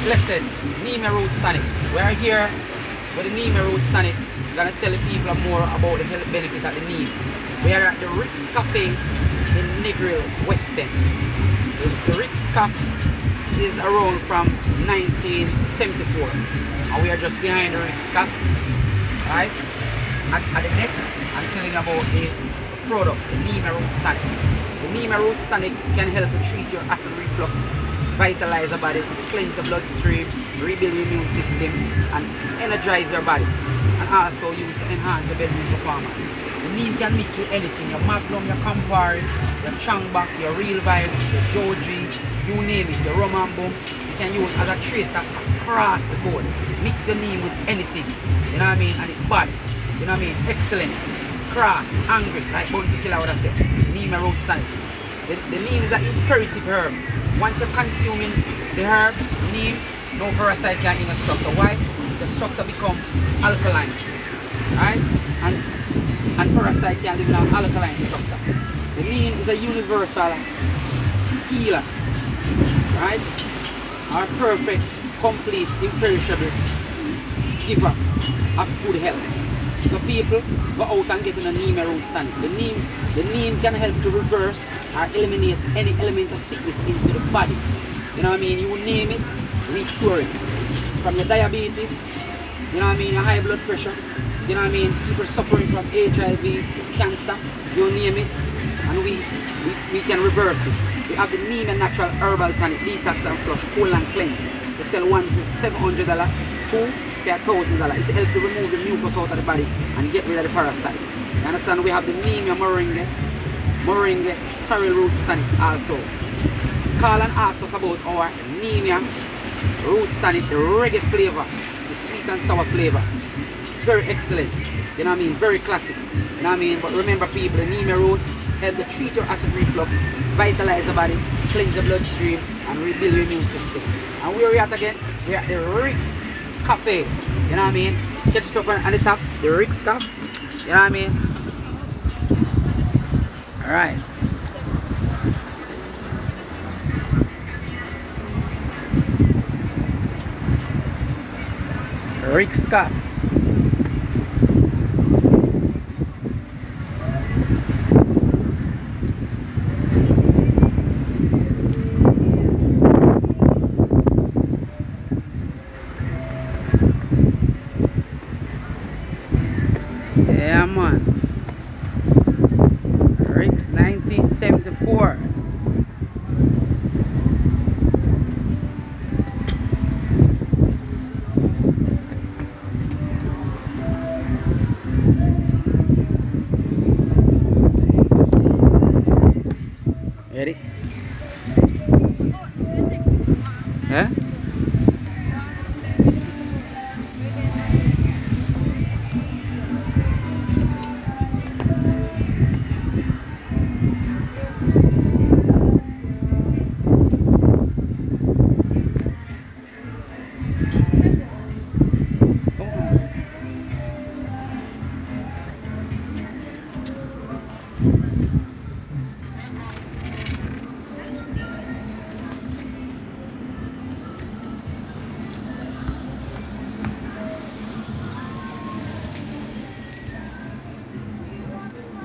Blessed Neem Ya Roots Tonic. We are here with the Neem Ya Roots Tonic. I'm gonna tell the people more about the health benefit that they need. We are at the Rick's Cafe in Negril, West End. The, Rick's Cafe is around from 1974 and we are just behind the Rick's Cafe. Right? At, at the neck, I'm telling about the product, the Neem Ya Roots Tonic. The Neem Ya Roots Tonic can help treat your acid reflux vitalize your body, cleanse the bloodstream, rebuild your immune system, and energize your body. And also use to enhance your bedroom performance. The neem can mix with anything, your Magnum, your Campari, your Changback, your Real Vibe, your Joji, you name it, your Rum and Boom. You can use as a tracer across the board. Mix your neem with anything, you know what I mean? And it's bad, you know what I mean? Excellent, cross, angry, like Bounty Killer would have said. Neem and road. The, the neem is an imperative herb. Once you're consuming the herb, neem, no parasite can in a structure. Why? The structure become alkaline. Right? And and parasite can live in an alkaline structure. The neem is a universal healer. Right? Our perfect, complete, imperishable giver of good health. So people go out and get in a neem root tonic. The neem, the neem can help to reverse or eliminate any element of sickness into the body. You know what I mean? You name it, we cure it. From your diabetes, you know what I mean, your high blood pressure, you know what I mean, people suffering from HIV, cancer, you name it, and we, we, we can reverse it. We have the Neem and Natural Herbal Tonic Detox and Flush Cool and Cleanse. They sell one for $700, two $1,000. It helps to remove the mucus out of the body and get rid of the parasite. You understand? We have the Neem Ya Moringa, Moringa Sorrel Root Tonic also. Call and ask us about our Neem Ya Root Tonic, the reggae flavor, the sweet and sour flavor. Very excellent. You know what I mean? Very classic. You know what I mean? But remember people, the Neem Ya roots help to treat your acid reflux, vitalize the body, cleanse the bloodstream, and rebuild your immune system. And where are we at again? We're at the Rick's Cafe. You know what I mean? It up on the top, the Rick's Cafe. You know what I mean? Alright. Rick's Cafe. Yeah, man. Rick's 1974. Ready? Huh?